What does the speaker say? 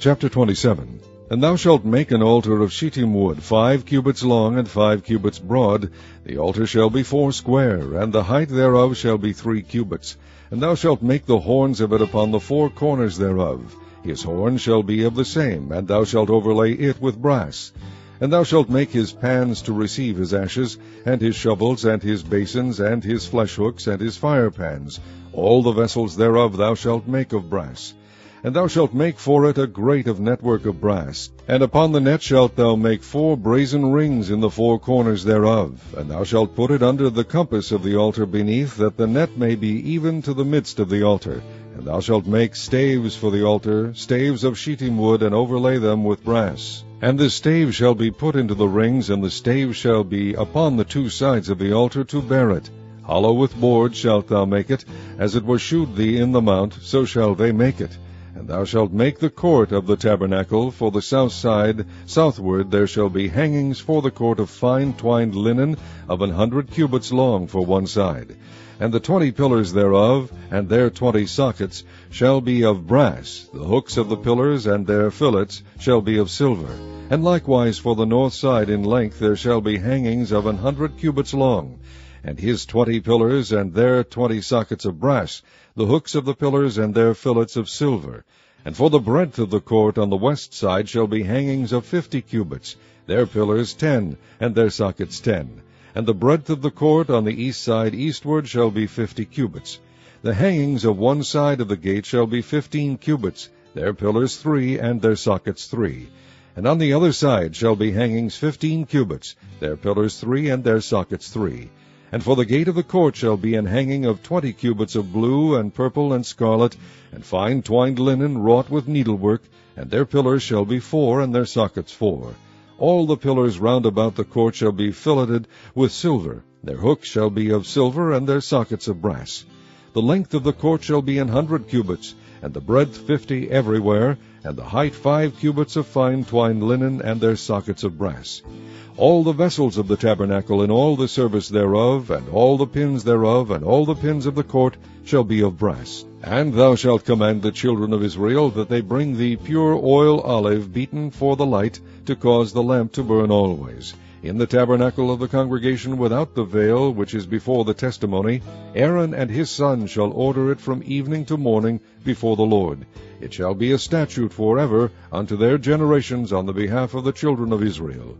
Chapter 27 And thou shalt make an altar of shittim wood, five cubits long and five cubits broad. The altar shall be foursquare, and the height thereof shall be three cubits. And thou shalt make the horns of it upon the four corners thereof. His horn shall be of the same, and thou shalt overlay it with brass. And thou shalt make his pans to receive his ashes, and his shovels, and his basins, and his flesh hooks, and his fire pans. All the vessels thereof thou shalt make of brass. And thou shalt make for it a grate of network of brass. And upon the net shalt thou make four brazen rings in the four corners thereof. And thou shalt put it under the compass of the altar beneath, that the net may be even to the midst of the altar. And thou shalt make staves for the altar, staves of shittim wood, and overlay them with brass. And the stave shall be put into the rings, and the stave shall be upon the two sides of the altar to bear it. Hollow with boards shalt thou make it, as it was shewed thee in the mount, so shall they make it. And thou shalt make the court of the tabernacle for the south side. Southward there shall be hangings for the court of fine twined linen of an hundred cubits long for one side. And the twenty pillars thereof, and their twenty sockets, shall be of brass. The hooks of the pillars and their fillets shall be of silver. And likewise for the north side in length there shall be hangings of an hundred cubits long. And his twenty pillars and their twenty sockets of brass, the hooks of the pillars and their fillets of silver. And for the breadth of the court on the west side shall be hangings of fifty cubits, their pillars ten, and their sockets ten. And the breadth of the court on the east side eastward shall be fifty cubits. The hangings of one side of the gate shall be fifteen cubits, their pillars three, and their sockets three. And on the other side shall be hangings fifteen cubits, their pillars three, and their sockets three. And for the gate of the court shall be an hanging of twenty cubits of blue, and purple, and scarlet, and fine twined linen wrought with needlework, and their pillars shall be four, and their sockets four. All the pillars round about the court shall be filleted with silver. Their hooks shall be of silver, and their sockets of brass. The length of the court shall be an hundred cubits, and the breadth fifty everywhere, and the height five cubits of fine twined linen, and their sockets of brass. All the vessels of the tabernacle, and all the service thereof, and all the pins thereof, and all the pins of the court, shall be of brass. And thou shalt command the children of Israel that they bring thee pure oil olive beaten for the light, to cause the lamp to burn always. In the tabernacle of the congregation without the veil, which is before the testimony, Aaron and his sons shall order it from evening to morning before the Lord. It shall be a statute forever unto their generations on the behalf of the children of Israel.